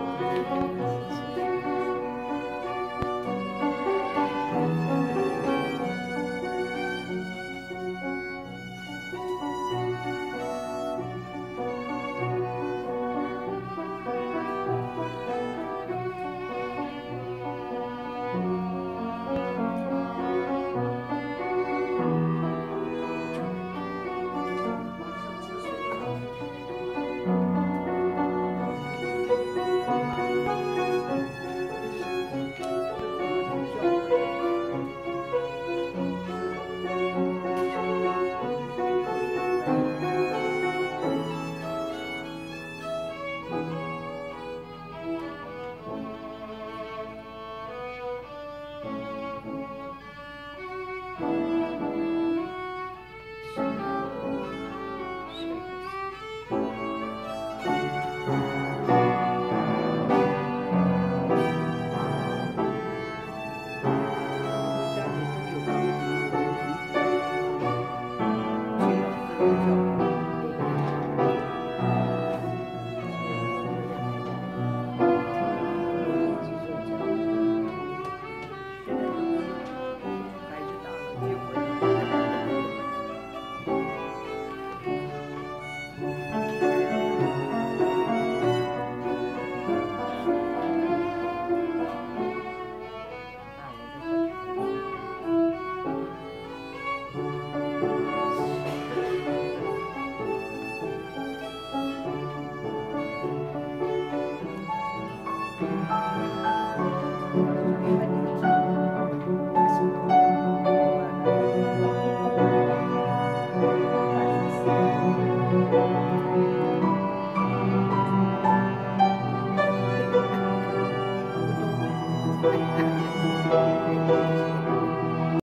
Música